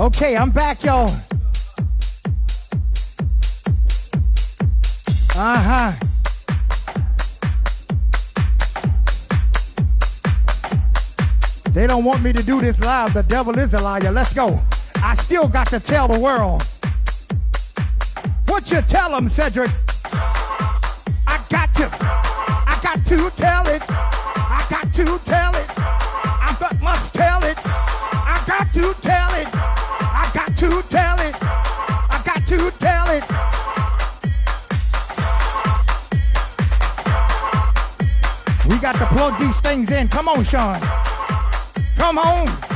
Okay, I'm back, y'all. Uh huh. They don't want me to do this live. The devil is a liar. Let's go. I still got to tell the world. What you tell them, Sedrick? I got to. I got to tell. in. Come on, Sean. Come on.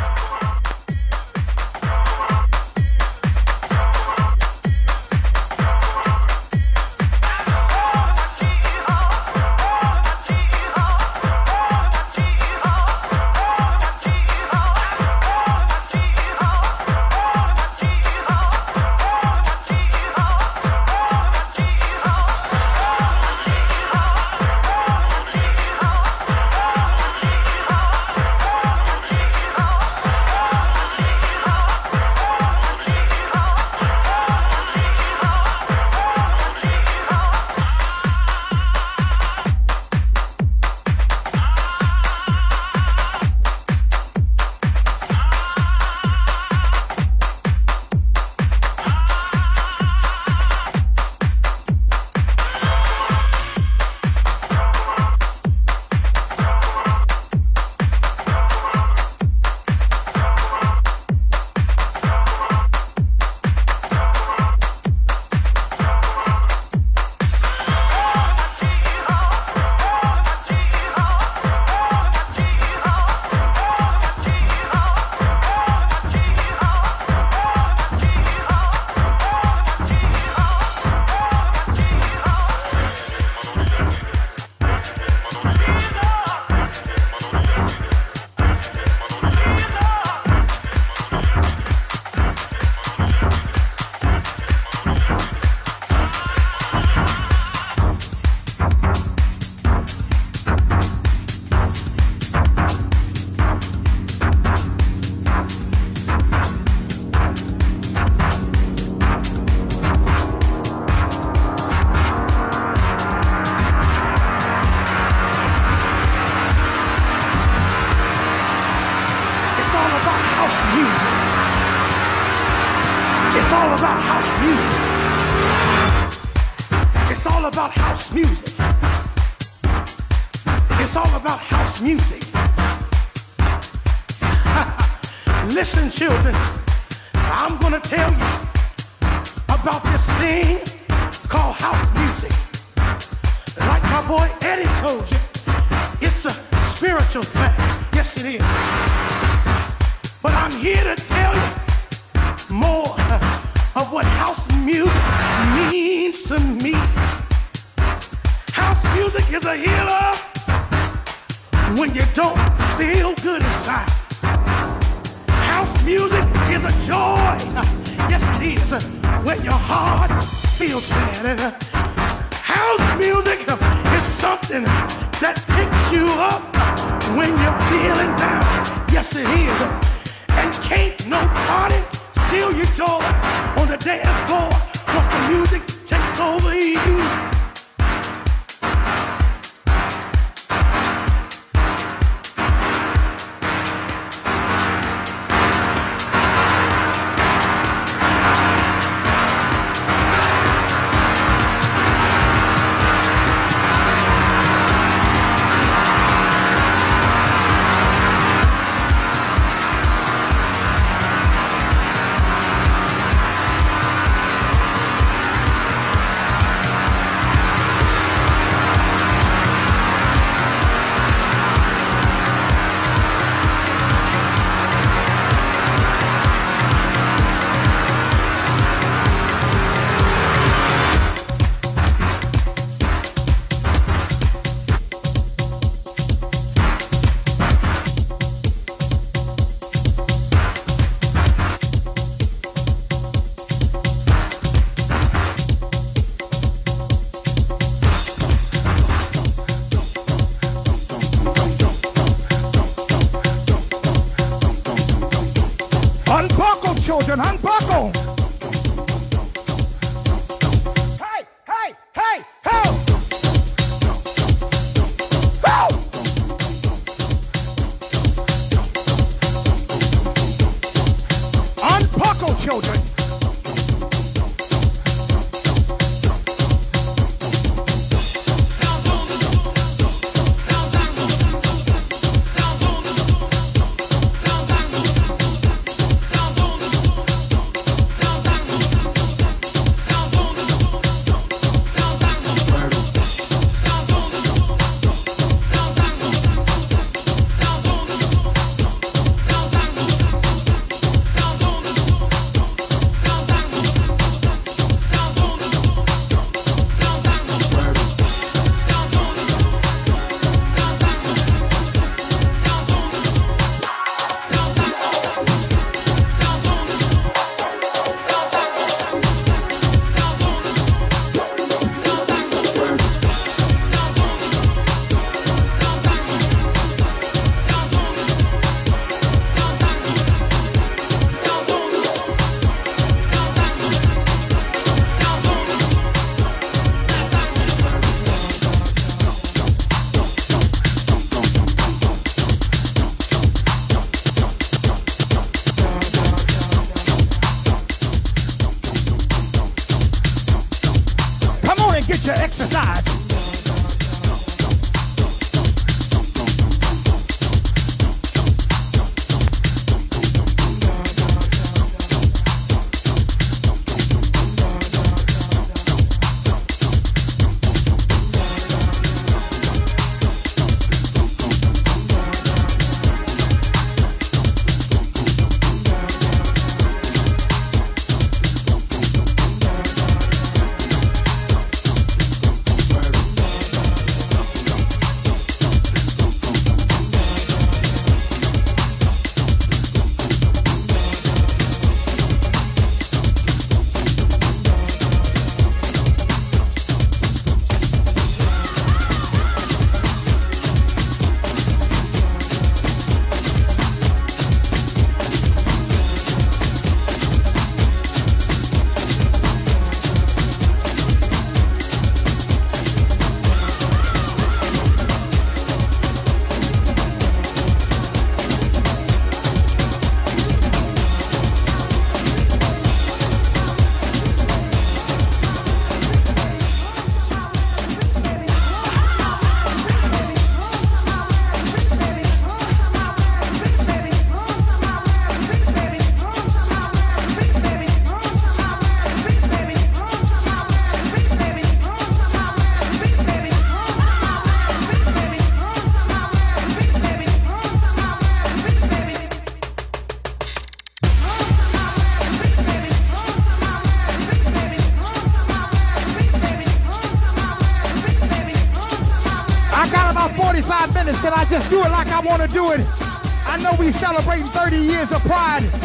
Years of pride.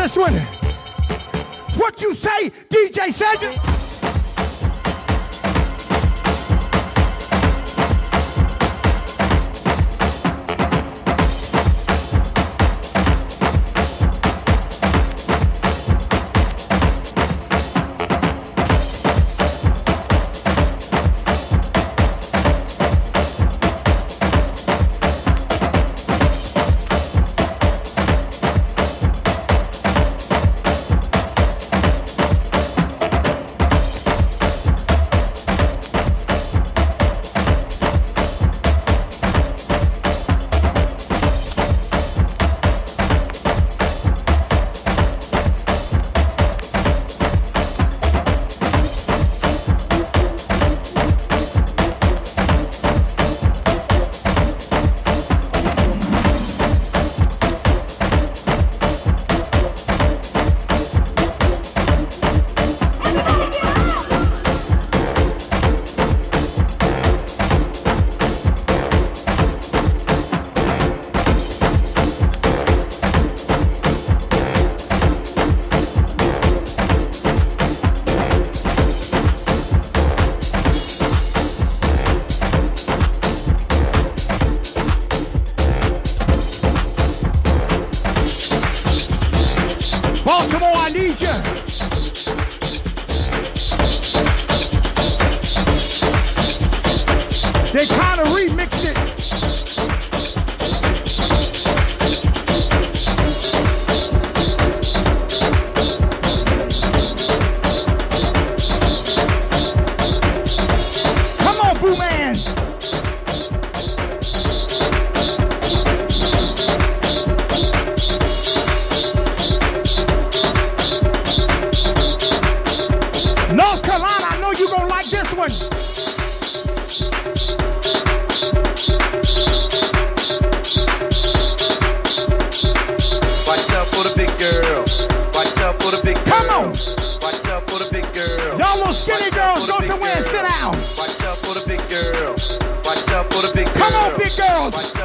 this one. What you say, DJ Sanders? Watch out for the big girl. Y'all little skinny girls, go somewhere and sit down. Watch out for the big girl. Watch out for the big girls. Come on, big girls.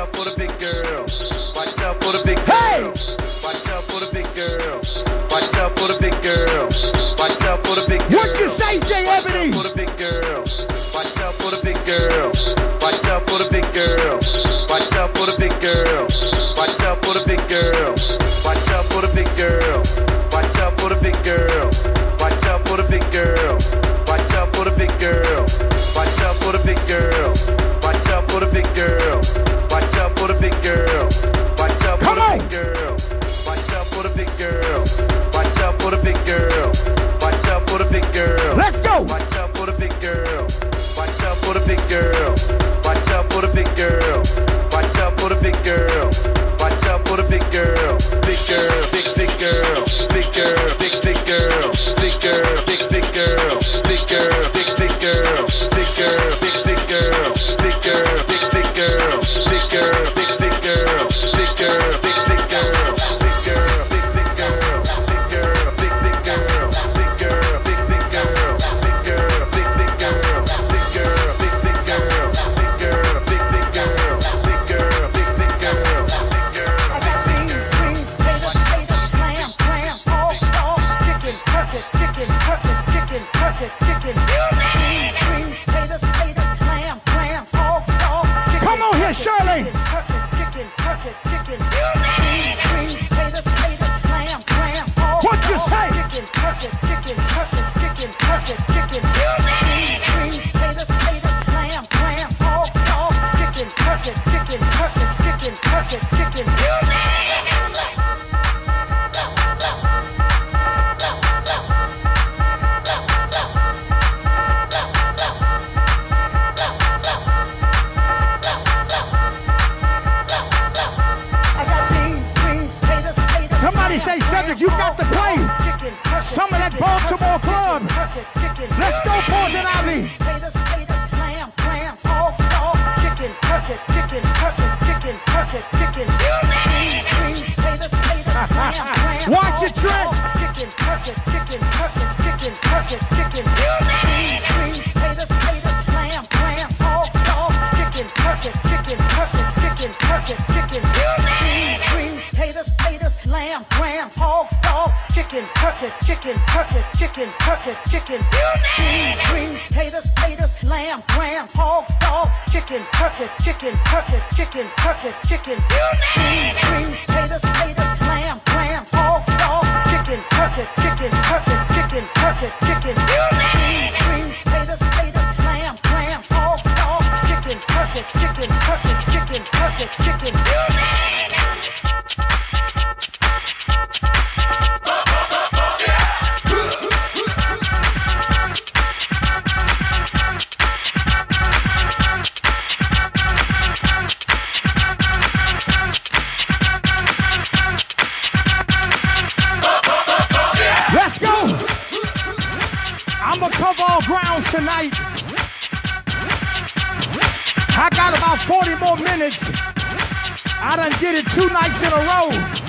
chicken, turkeys, chicken, turkeys, chicken. You name Beans, greens, taters, taters, lamb, rams, hogs, dogs, chicken, turkeys, chicken, turkeys, chicken, turkeys, chicken. You name Beans, greens, taters, taters, lamb, rams, hogs, dogs, chicken, turkeys, chicken, turkeys, chicken, turkeys, chicken. You name Beans, greens, taters, taters, lamb, rams, hogs, dogs, chicken, chicken, chicken, chicken. You Four minutes. I done did it two nights in a row.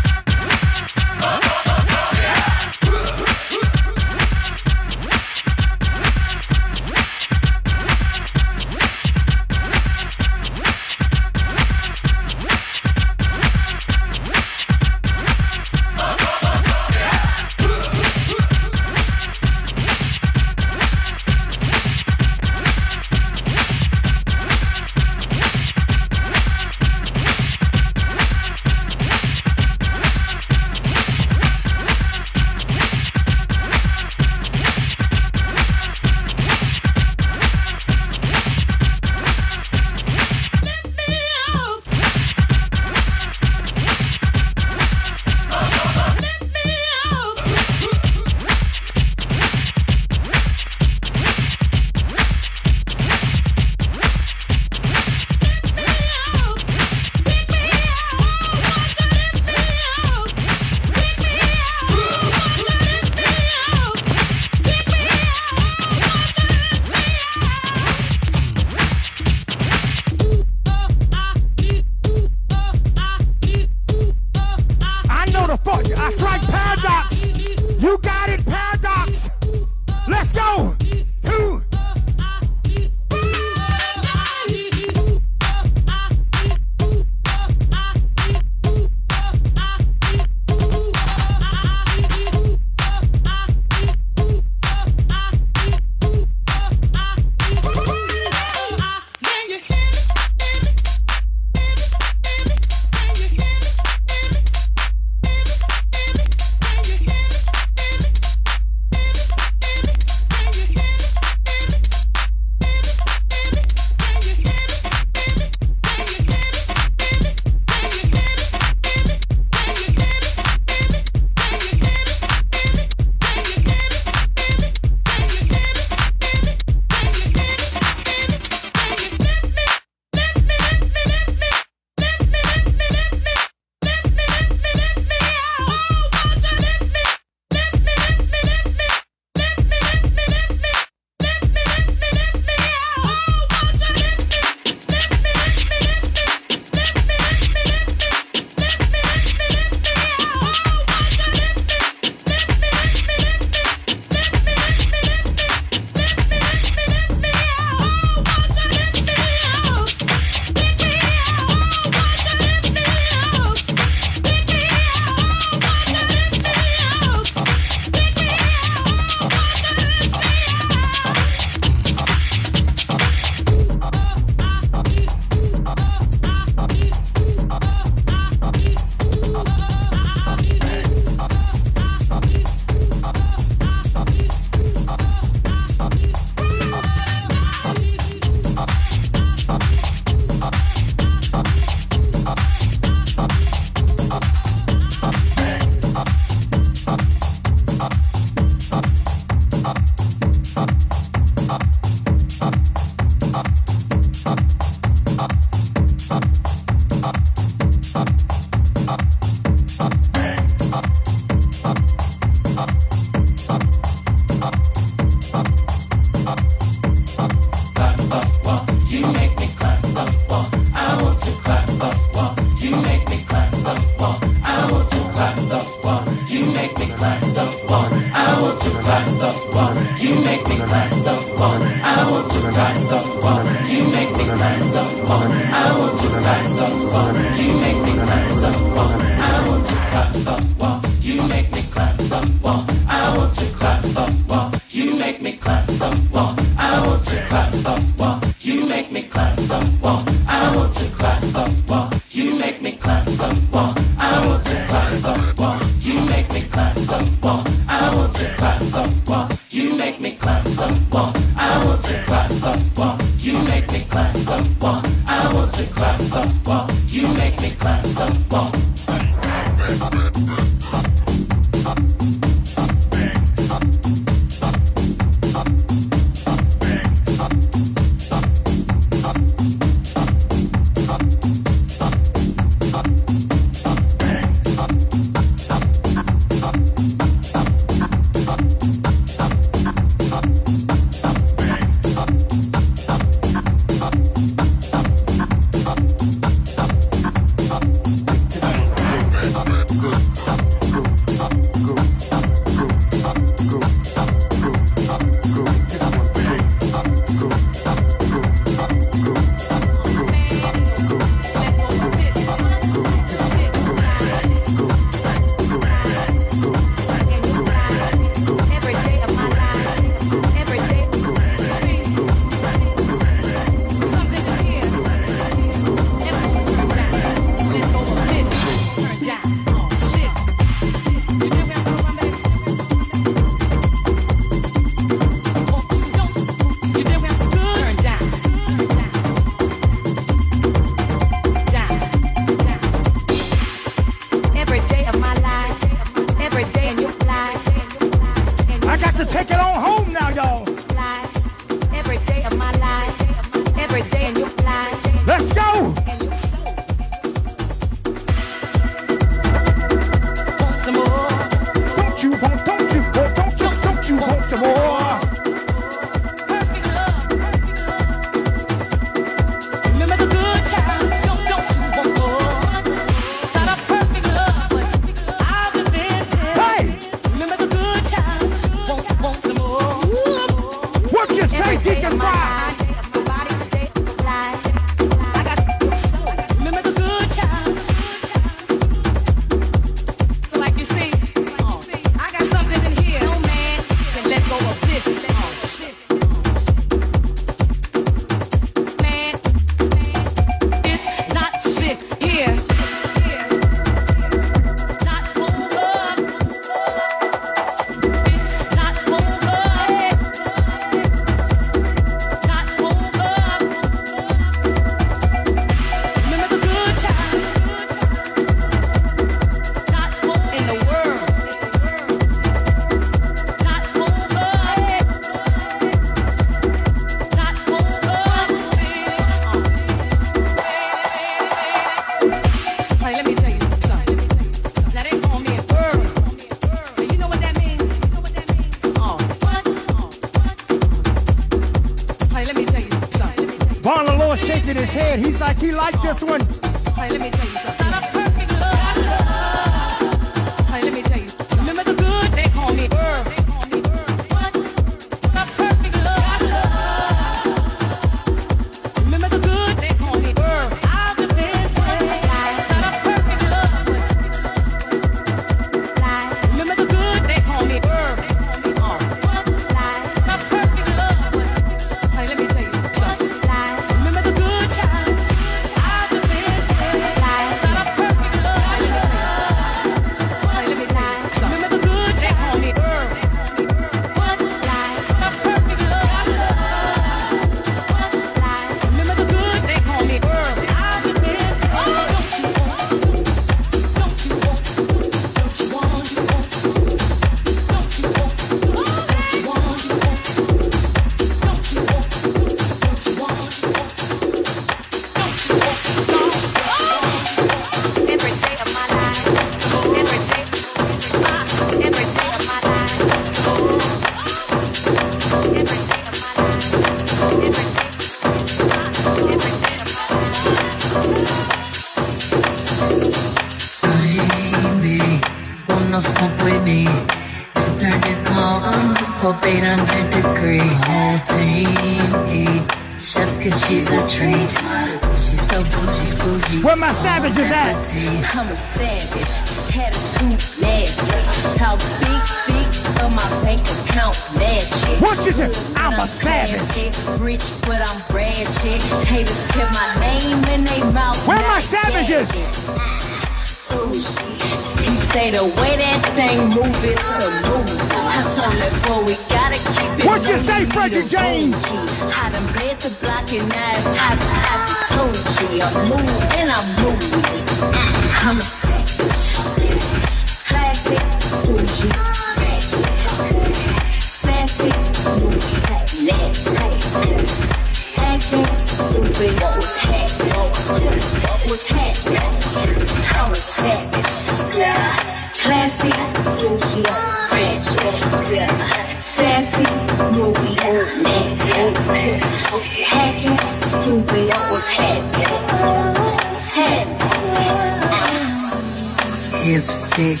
give tick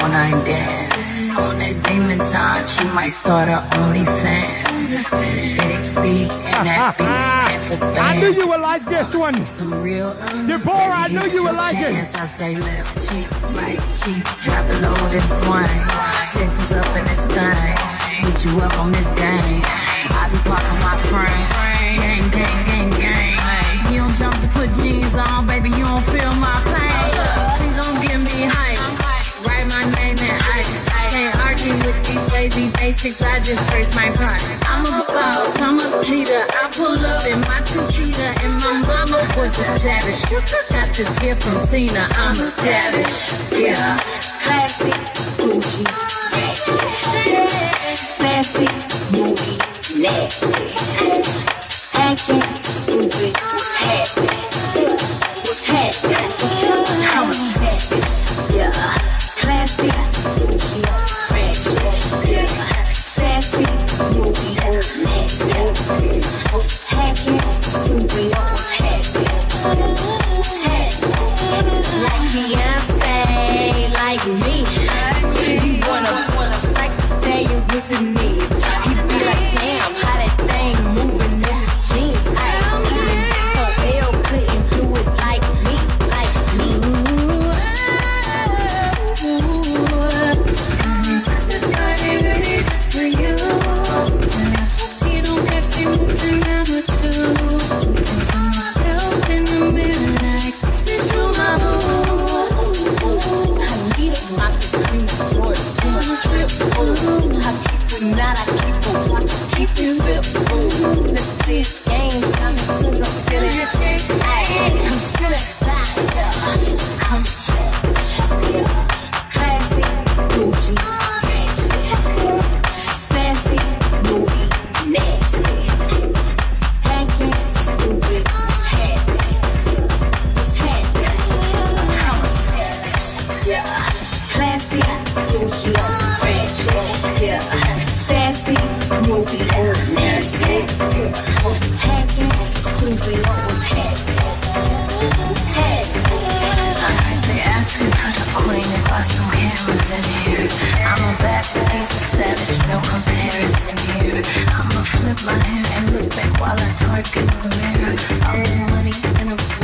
when I dance. That demon time, she might start her OnlyFans. Big B and that B stand for. I knew you would like this one. Some real Deborah, I knew you would like chance. it. I say left cheek, right cheek, drop up in this thing, beat you up on this game. I be my gang, gang, gang, gang. You don't jump to put jeans on, baby, you don't feel my pain. with these lazy basics, I just brace my price. I'm a boss, I'm a leader. I pull up in my two-seater, and my mama was a savage. Got this here from Tina, I'm a savage. Yeah, classy, bougie, sassy, moody, nasty. Acting stupid, what's? What's happening? I'm a savage, yeah, classy, bougie. Happy. and slow, ratchet, yeah. Sassy, moody, nasty, stupid, what's happening? What's happening? They asking queen and bought some cameras in here. I'm a bad place, a savage, no comparison here. I'ma flip my hair and look back while I talk in the mirror. All this money in a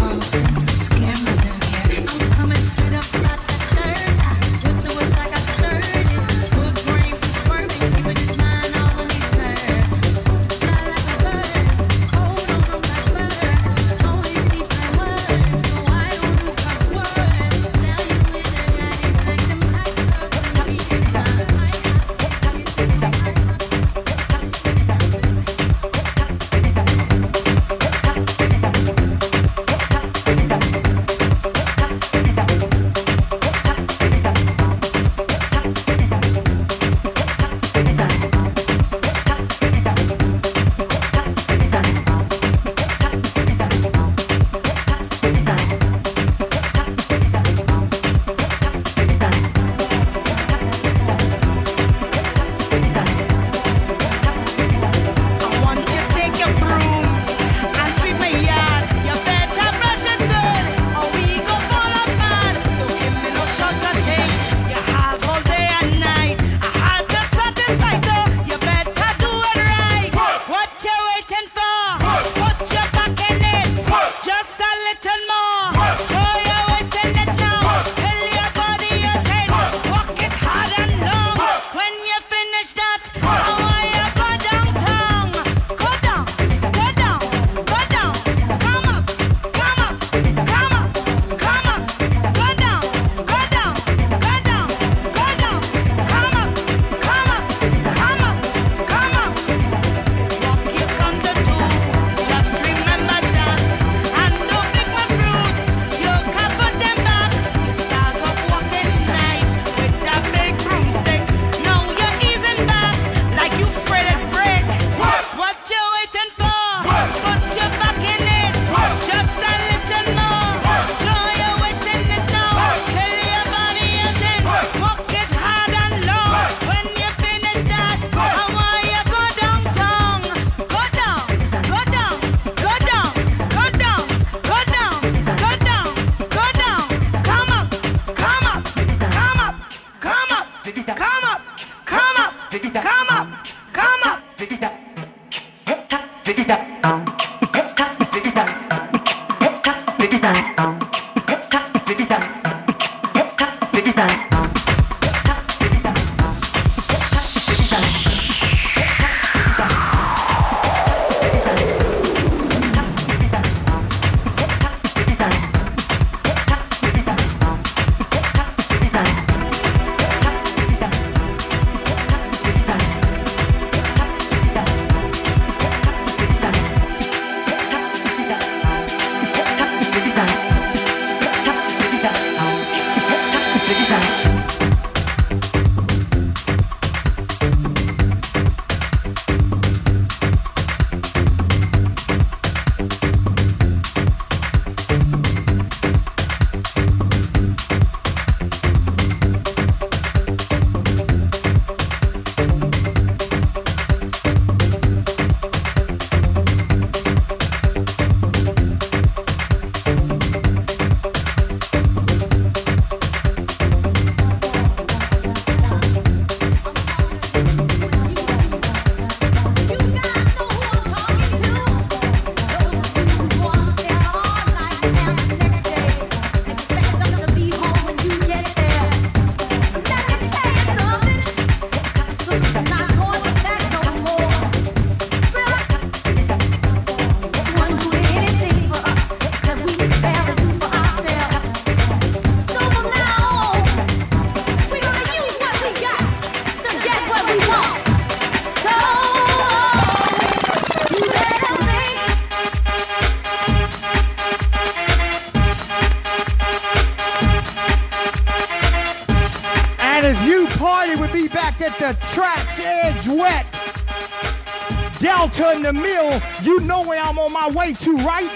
way to, right?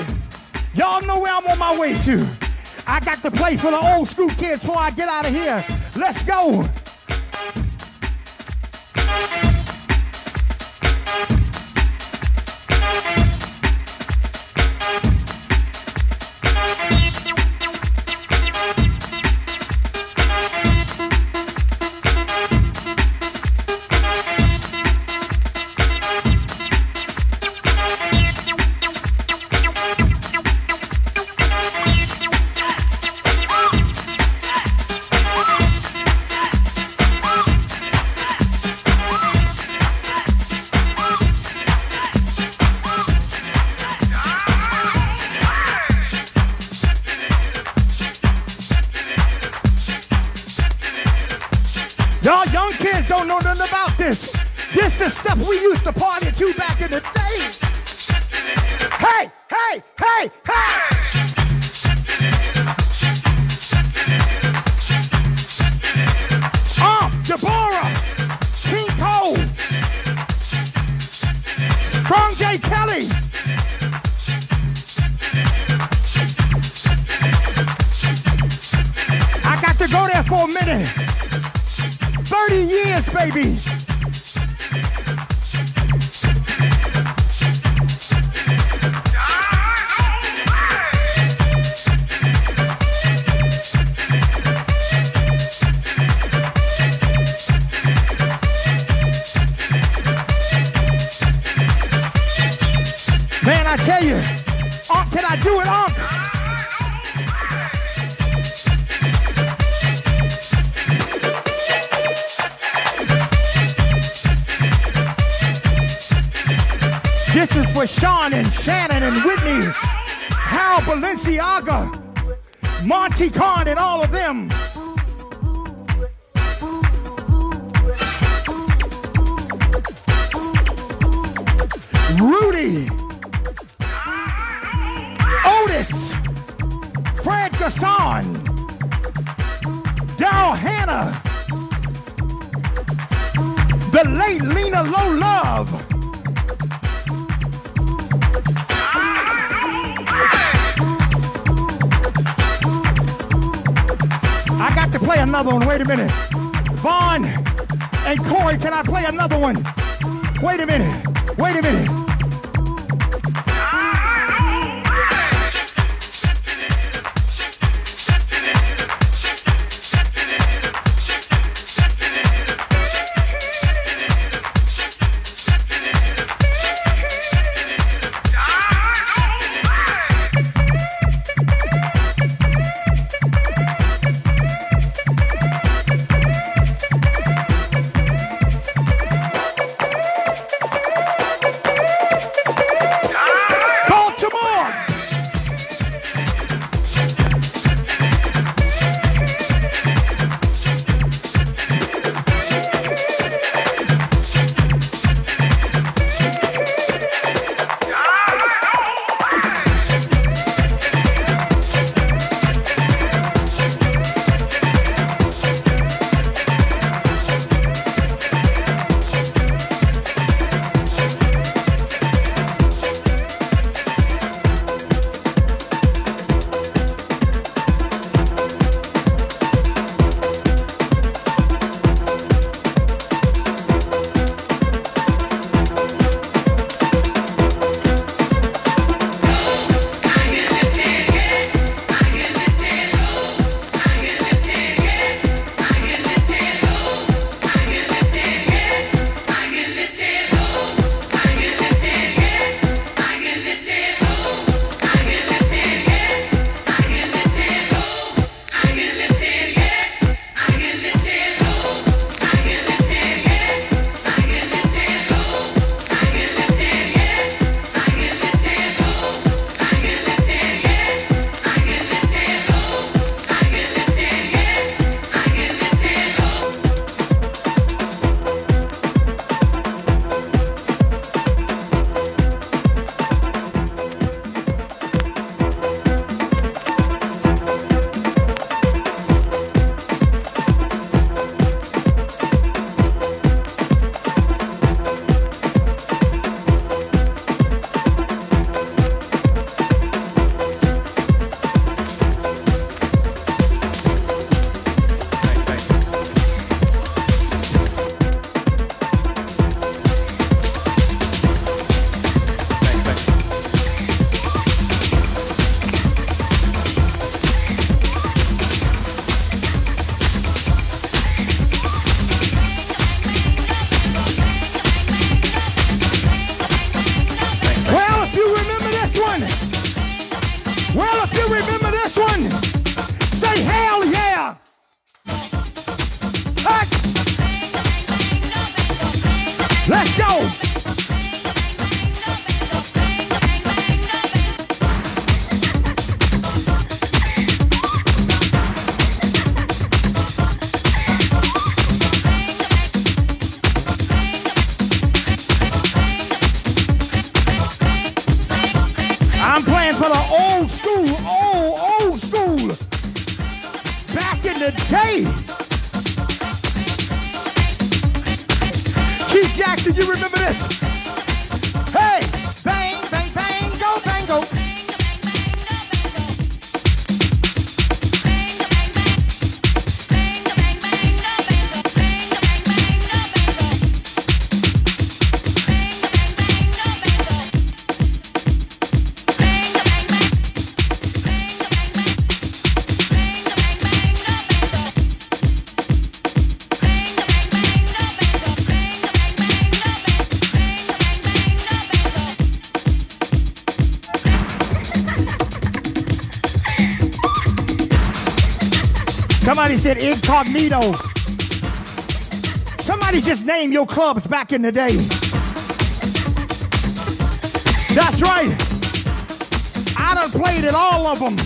Y'all know where I'm on my way to. I got to play for the old school kids before I get out of here. Let's go. Monty Khan, and all of them. Rudy, Otis, Fred Gasson, Daryl Hannah, the late Lena Low Love. To play another one. Wait a minute. Vaughn and Corey, can I play another one? Wait a minute. Wait a minute. Somebody said incognito. Somebody just name your clubs back in the day. That's right. I done played at all of them.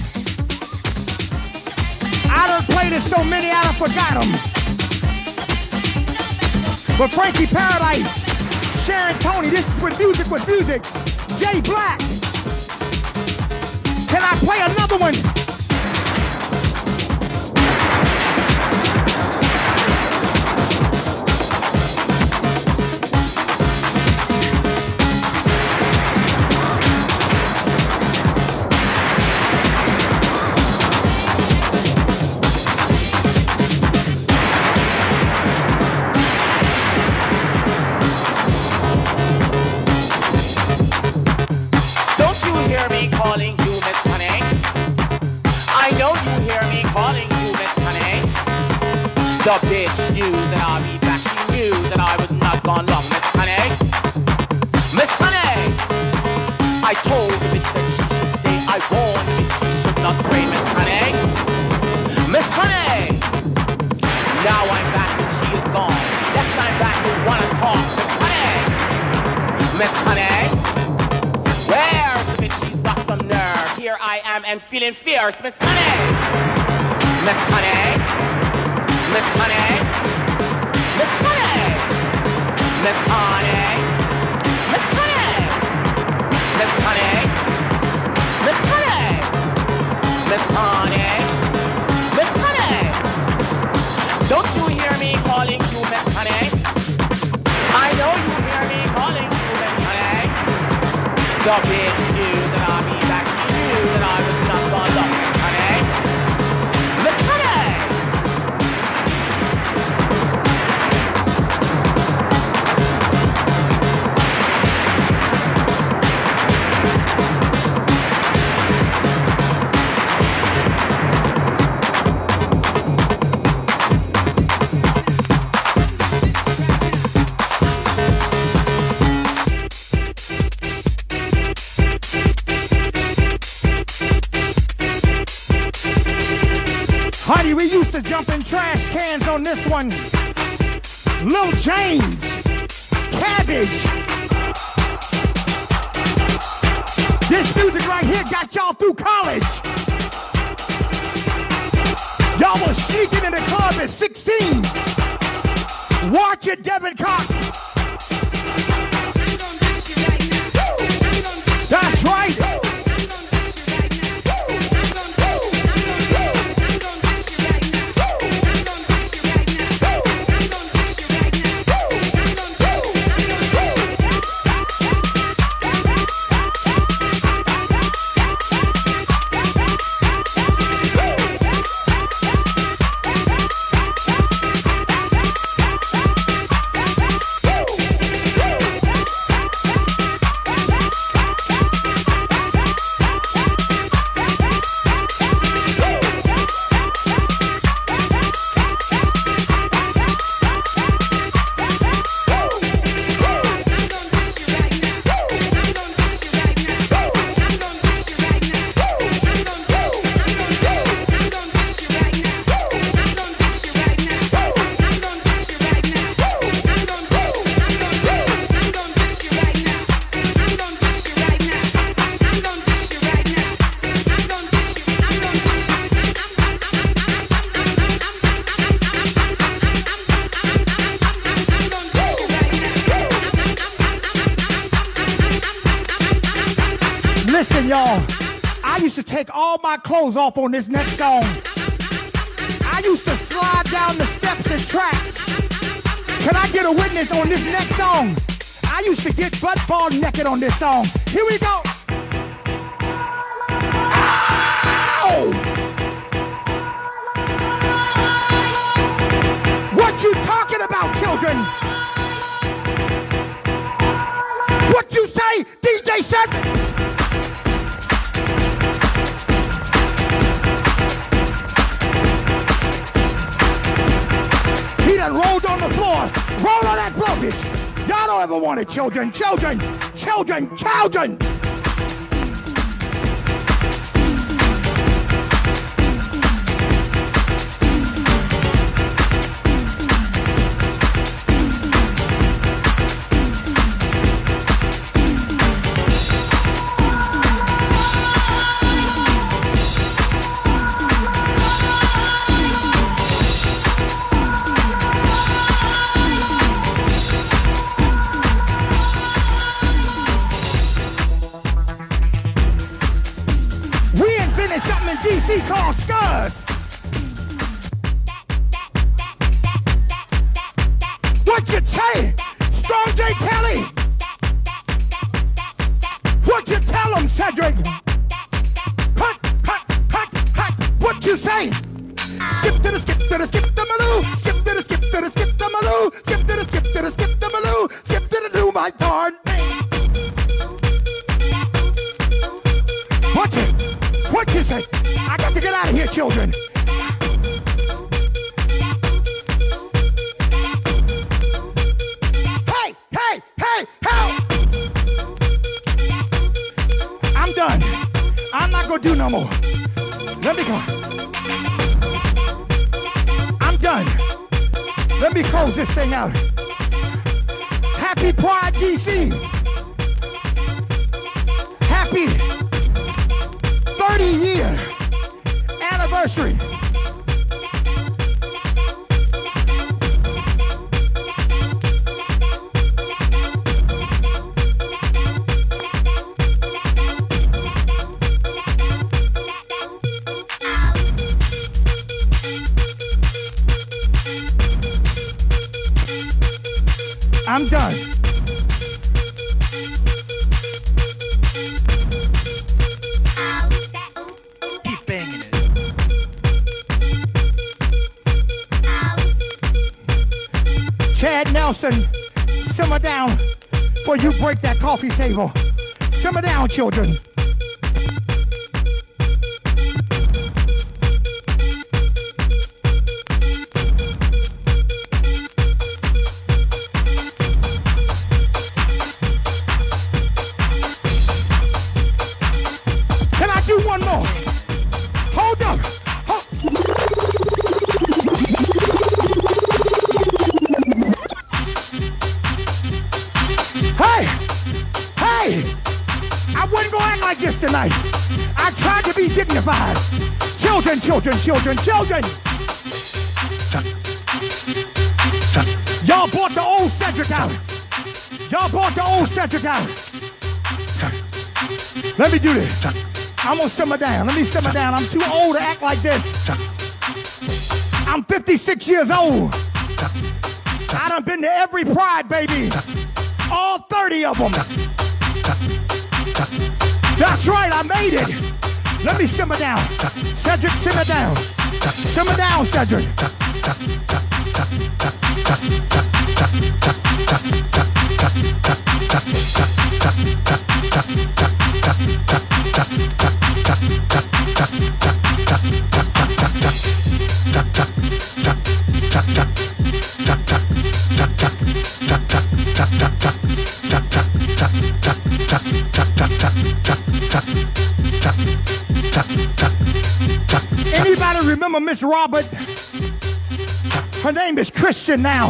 I done played at so many I done forgot them. But Frankie Paradise, Sharon Tony, this is with music with music. Jay Black. Can I play another one? Feeling fierce, Miss Honey. Miss Honey. Miss Honey. Miss Honey. Miss Honey. Miss Honey. Miss Honey. Miss Honey. Miss Honey. Miss Honey. Don't you hear me calling you Miss Honey? I know you hear me calling you Miss Honey. The bitch knew one. Lil James, Cabbage. This music right here got y'all through college. Y'all was sneaking in the club at 16. Watch it, Devin Cox. Clothes off on this next song. I used to slide down the steps and tracks. Can I get a witness on this next song? I used to get butt ball naked on this song. Here we go. Want it, children. Children. Children. Children. I'm done. Banging it. Chad Nelson, simmer down before you break that coffee table. Simmer down, children. Children, children, children! Y'all bought the old Sedrick out. Y'all bought the old Sedrick out. Let me do this. I'm gonna simmer down. Let me simmer down. I'm too old to act like this. I'm 56 years old. I done been to every pride, baby. All 30 of them. That's right, I made it. Let me simmer down. Sedrick, simmer down. Simmer down, Sedrick. Robert? Her name is Christian now.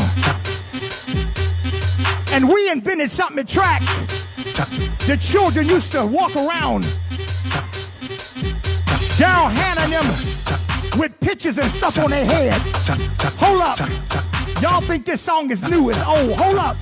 And we invented something that tracks. The children used to walk around. Daryl and them with pictures and stuff on their head. Hold up. Y'all think this song is new, it's old. Hold up.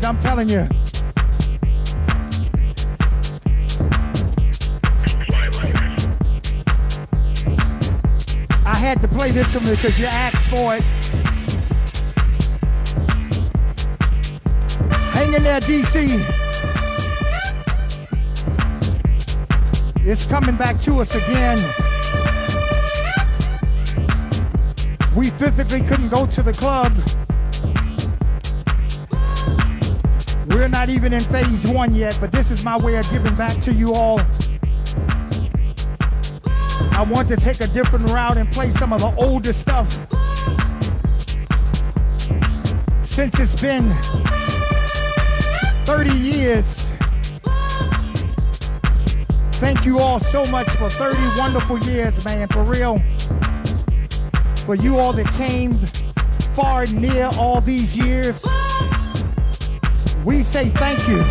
Days. I'm telling you. I had to play this one because you asked for it. Hang in there, DC. It's coming back to us again. We physically couldn't go to the club. Even in phase one yet, but this is my way of giving back to you all. I want to take a different route and play some of the older stuff. Since it's been 30 years. Thank you all so much for 30 wonderful years, man, for real. For you all that came far and near all these years. We say thank you.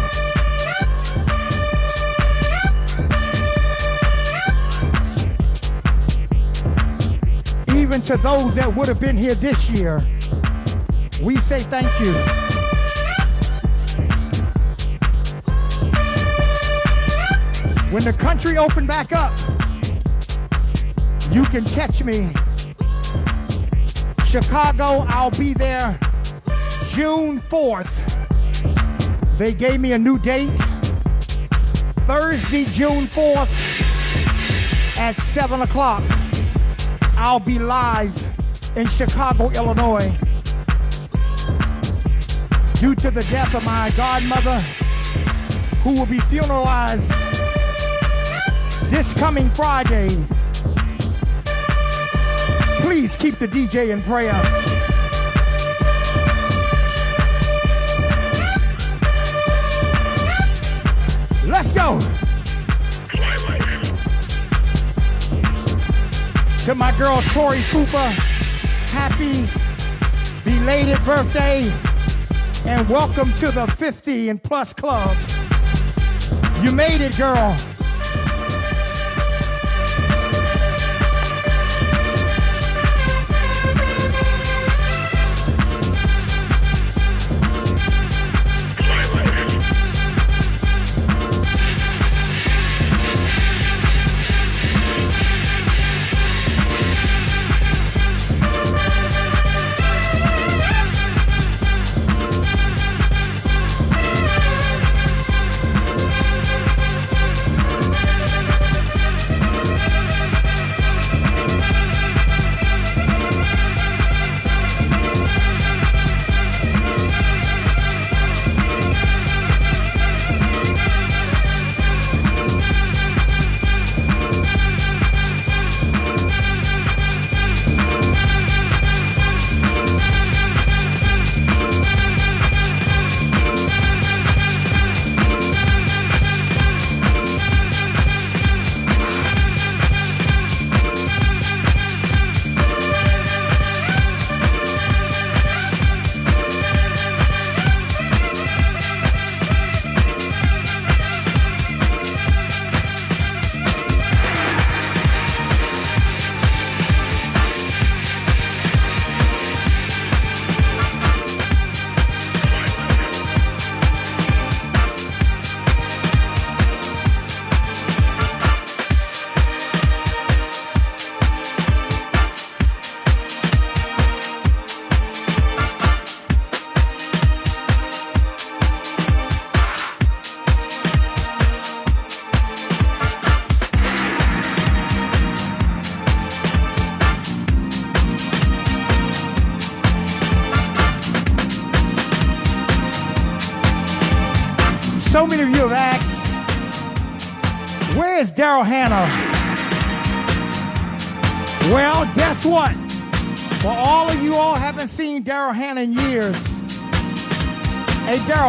Even to those that would have been here this year, we say thank you. When the country opened back up, you can catch me. Chicago, I'll be there June 4th. They gave me a new date. Thursday, June 4th at 7 o'clock. I'll be live in Chicago, Illinois. Due to the death of my godmother, who will be funeralized this coming Friday. Please keep the DJ in prayer. To my girl Tori Cooper, happy belated birthday and welcome to the 50 and plus club. You made it, girl.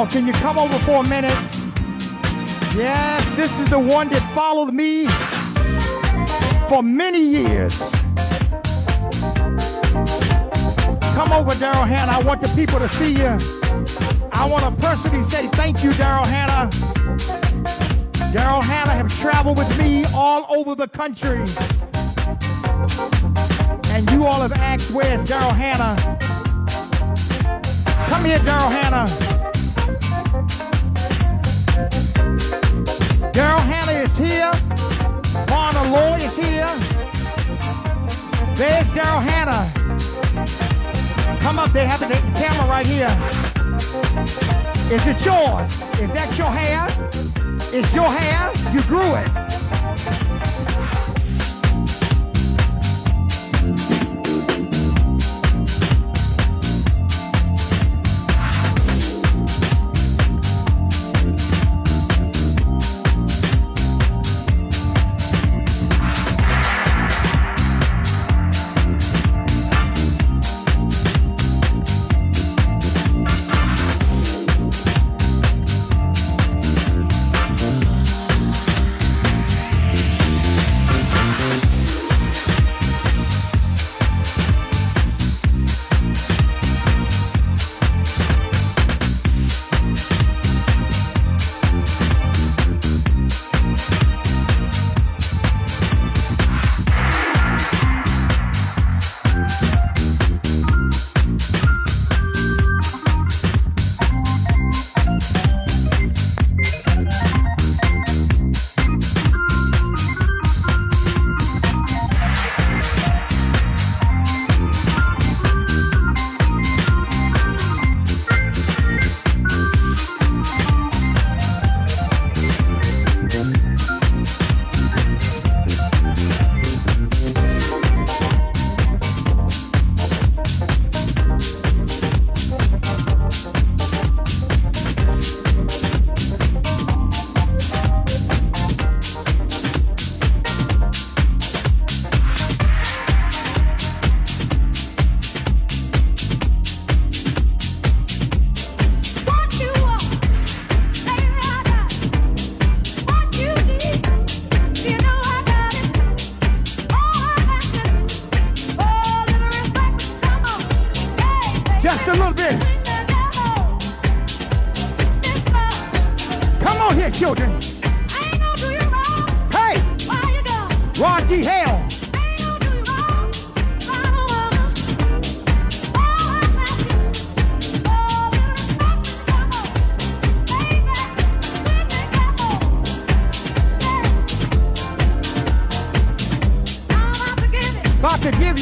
Daryl, can you come over for a minute? Yes, this is the one that followed me for many years. Come over, Daryl Hannah. I want the people to see you. I want to personally say thank you, Daryl Hannah. Daryl Hannah have traveled with me all over the country. And And you all have asked, where's Daryl Hannah? Come here, Daryl Hannah. Here. Varna Loy is here. There's Daryl Hannah. Come up, there, have the camera right here. Is it yours? Is that your hair? It's your hair? You grew it.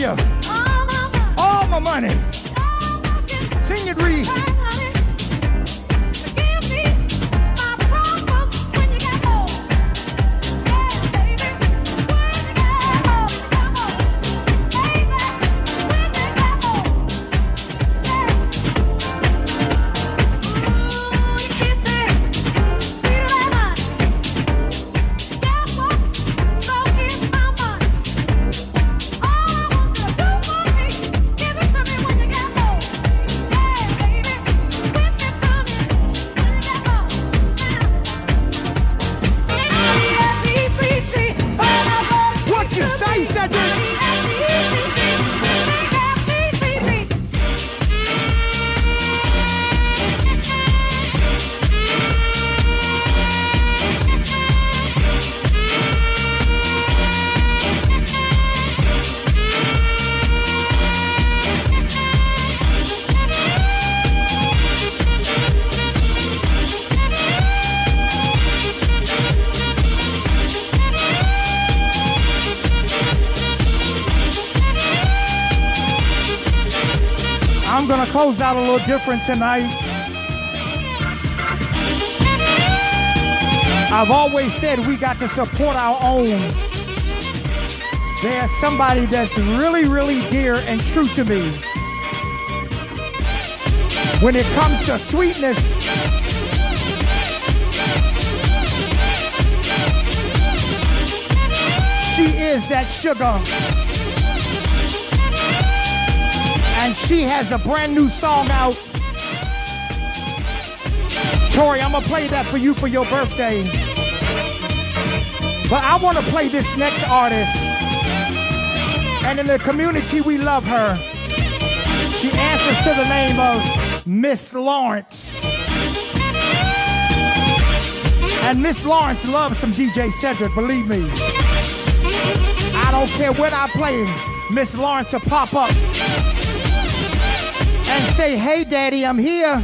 About to give you all my money. Sing it, Reed. Different tonight. I've always said we got to support our own. There's somebody that's really, really dear and true to me. When it comes to sweetness, she is that sugar. She has a brand new song out. Tori, I'm gonna play that for you for your birthday. But I wanna play this next artist. And in the community, we love her. She answers to the name of Miss Lawrence. And Miss Lawrence loves some DJ Sedrick, believe me. I don't care what I play. Miss Lawrence will pop up and say, Hey, Daddy, I'm here.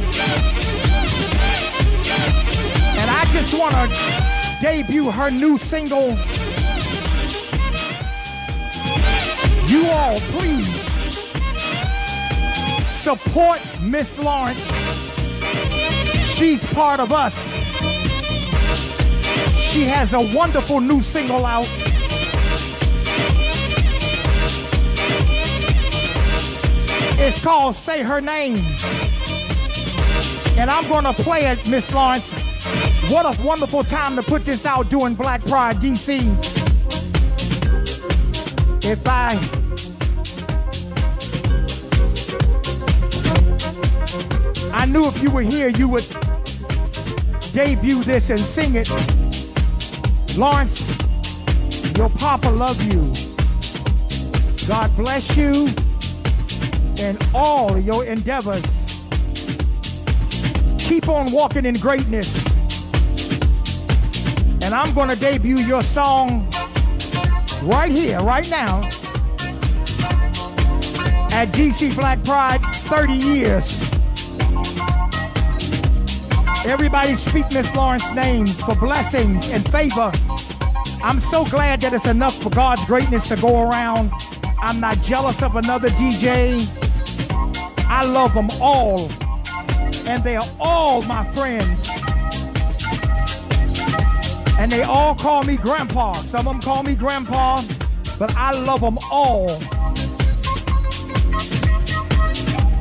And I just want to debut her new single. You all, please support Miss Lawrence. She's part of us. She has a wonderful new single out. It's called Say Her Name. And I'm gonna play it, Miss Lawrence. What a wonderful time to put this out during Black Pride DC. If I I knew if you were here you would debut this and sing it. Lawrence, your papa love you. God bless you in all your endeavors. Keep on walking in greatness. And I'm going to debut your song right here, right now, at DC Black Pride 30 years. Everybody speak Miss Lawrence's name for blessings and favor. I'm so glad that it's enough for God's greatness to go around. I'm not jealous of another DJ. I love them all, and they are all my friends. And they all call me Grandpa. Some of them call me Grandpa, but I love them all.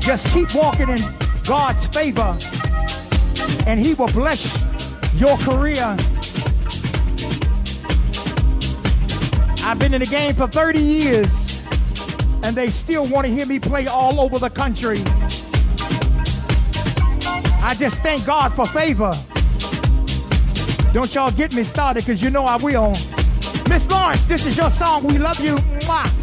Just keep walking in God's favor, and He will bless your career. I've been in the game for 30 years, and they still want to hear me play all over the country. I just thank God for favor. Don't y'all get me started, because you know I will. Miss Lawrence, this is your song. We love you. Mwah.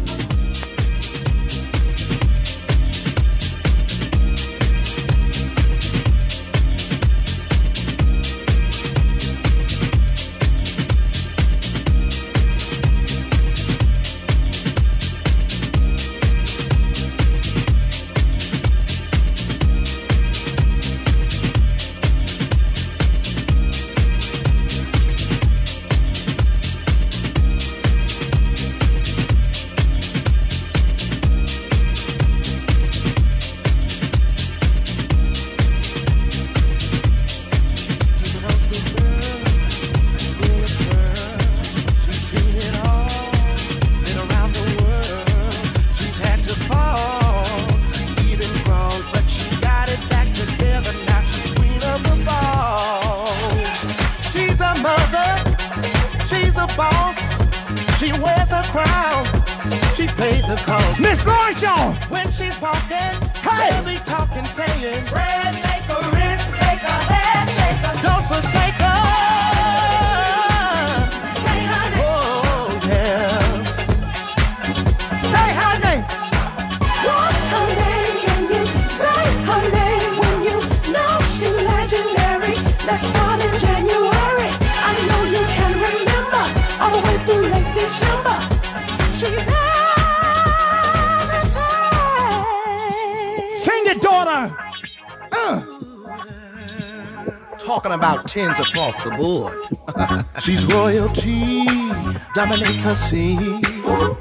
Dominates her scene.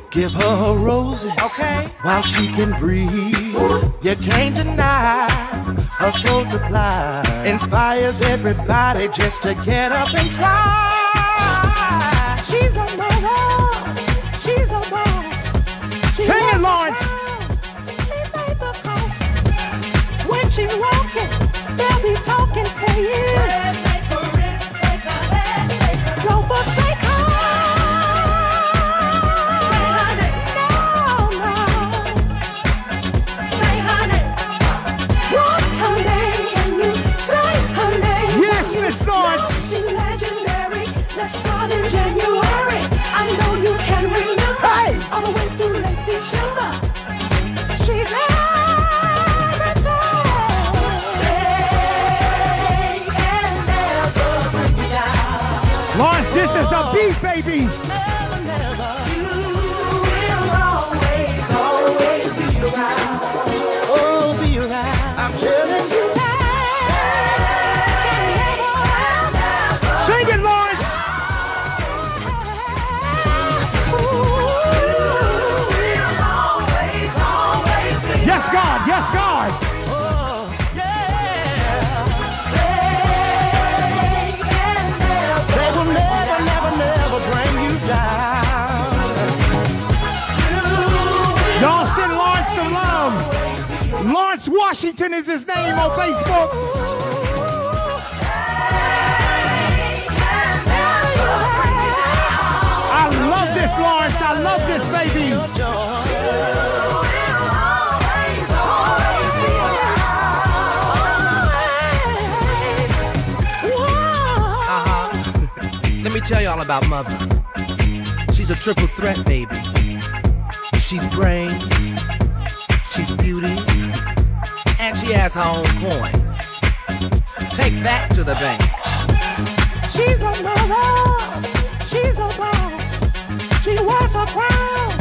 Give her her roses, Okay. while she can breathe. You can't deny her soul supply. Inspires everybody just to get up and try. She's a mother. She's a boss. She Sing it, Lawrence. She paid the cost. When she's walking, they'll be talking, saying, January. I know you can remember. Hey! All the way through late December. She's everything. and never bring me down. Lawrence, this is a beat, baby. Washington is his name on Facebook. I love this, Lawrence. I love this, baby. Uh-huh. Let me tell y'all about Mother. She's a triple threat, baby. She's brains, she has her own coins. Take that to the bank. She's a mother. She's a boss. She wears a crown.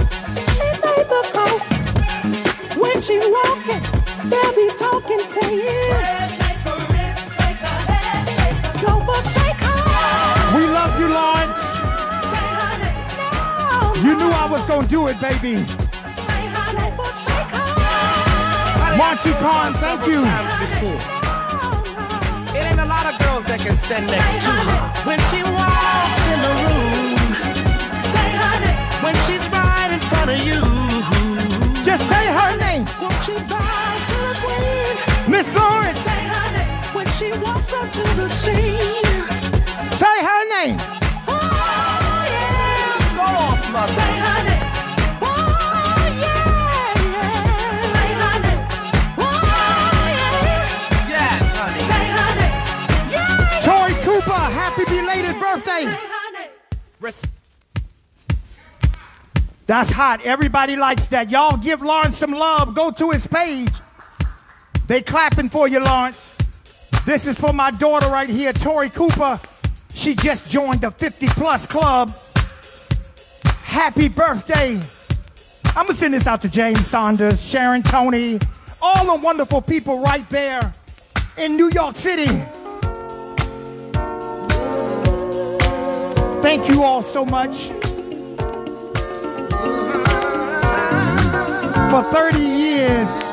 She made the coast. When she's walking, they'll be talking, saying, Don't forsake her. We love you, Lawrence. You knew I was gonna do it, baby. Monty Khan, thank you. It ain't a lot of girls that can stand next to her. When she walks in the room, when she's right in front of you. Just say her name. Won't you bow to the queen? Miss Lawrence. Say her name when she walks up to the scene. Say her name. Oh, yeah. Go off, mother. That's hot. Everybody likes that. Y'all give Lawrence some love. Go to his page. They clapping for you, Lawrence. This is for my daughter right here, Tori Cooper. She just joined the 50 plus club. Happy birthday. I'm gonna send this out to James Saunders, Sharon Tony, all the wonderful people right there in New York City. Thank you all so much. For 30 years.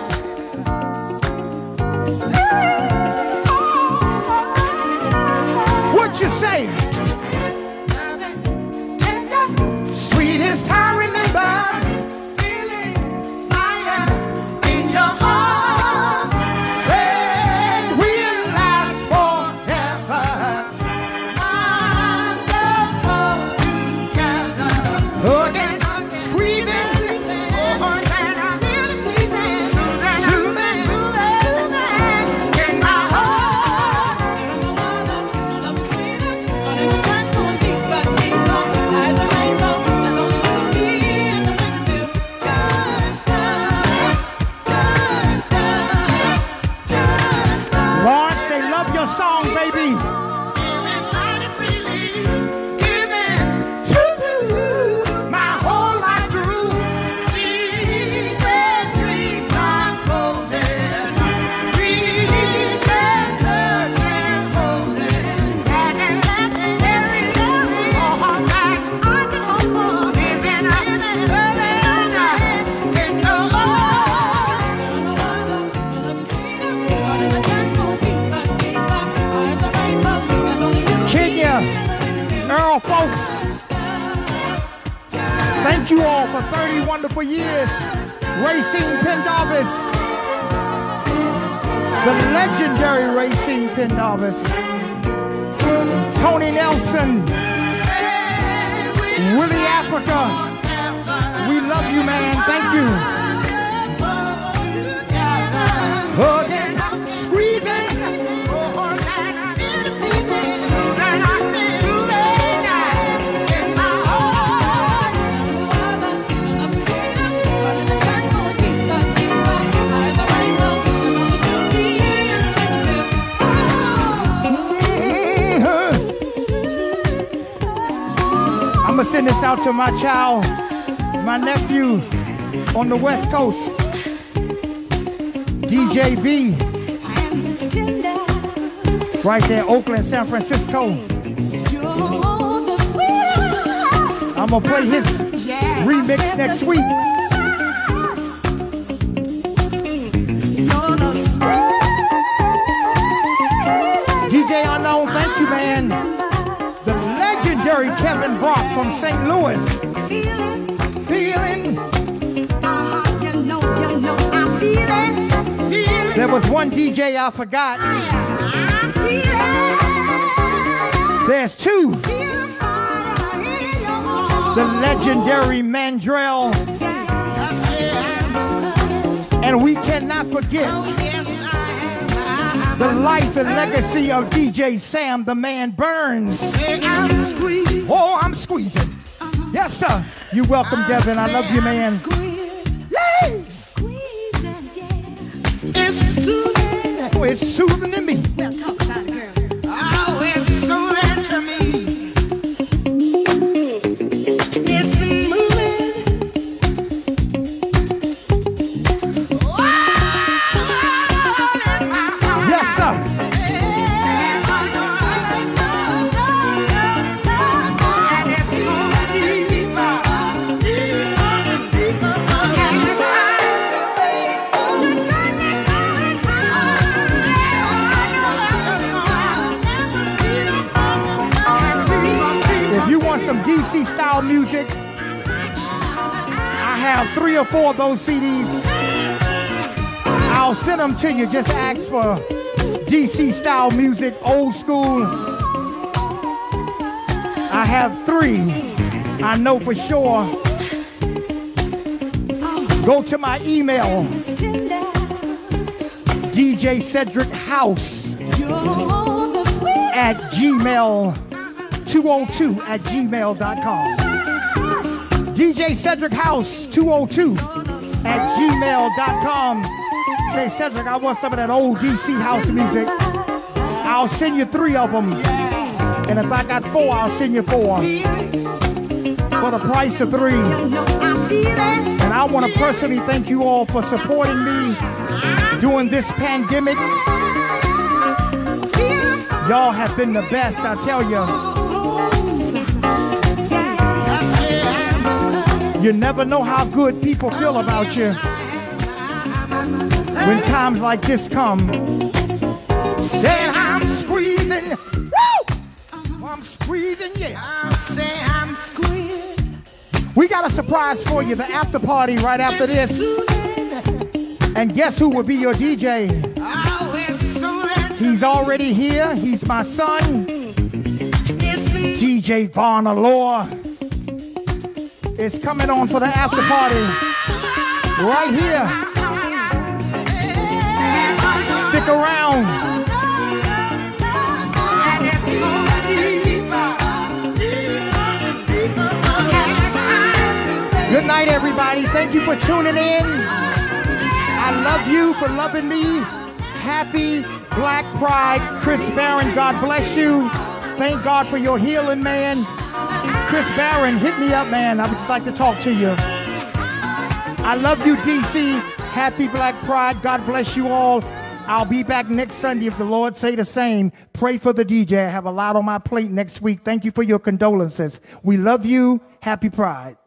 30 wonderful years. Racing Pendarvis. The legendary Racing Pendarvis. Tony Nelson. Willie Africa. We love you, man. Thank you. Send this out to my child, my nephew on the West Coast, DJ B, right there, Oakland, San Francisco. I'm gonna play his remix next week. Kevin Brock from St. Louis. Feeling. There There was one DJ I forgot. There's two. The legendary Mandrell. And we cannot forget the life and legacy of DJ Sam, the man Burns. Oh, I'm squeezing. Yes, sir. You welcome, Devin. I love you, man. DC style music, I have three or four of those CDs. I'll send them to you. Just ask for DC style music, old school. I have three. I know for sure. Go to my email, DJ Sedrick House at Gmail 202 at gmail.com. DJ Sedrick House 202 at gmail.com. Say, Sedrick, I want some of that old DC house music. I'll send you three of them. And if I got four, I'll send you four. For the price of three. And I want to personally thank you all for supporting me during this pandemic. Y'all have been the best, I tell you. You never know how good people feel about you when times like this come. Then I'm squeezing. Woo! I'm squeezing, yeah. I'm squeezing. We got a surprise for you, the after party right after this. And guess who will be your DJ? He's already here. He's my son, DJ Allure. Is coming on for the after party right here. Stick around. Good night, everybody. Thank you for tuning in. I love you for loving me. Happy Black Pride, Chris Barron. God bless you. Thank God for your healing, man. Chris Barron, hit me up, man. I would just like to talk to you. I love you, DC. Happy Black Pride. God bless you all. I'll be back next Sunday if the Lord say the same. Pray for the DJ. I have a lot on my plate next week. Thank you for your condolences. We love you. Happy Pride.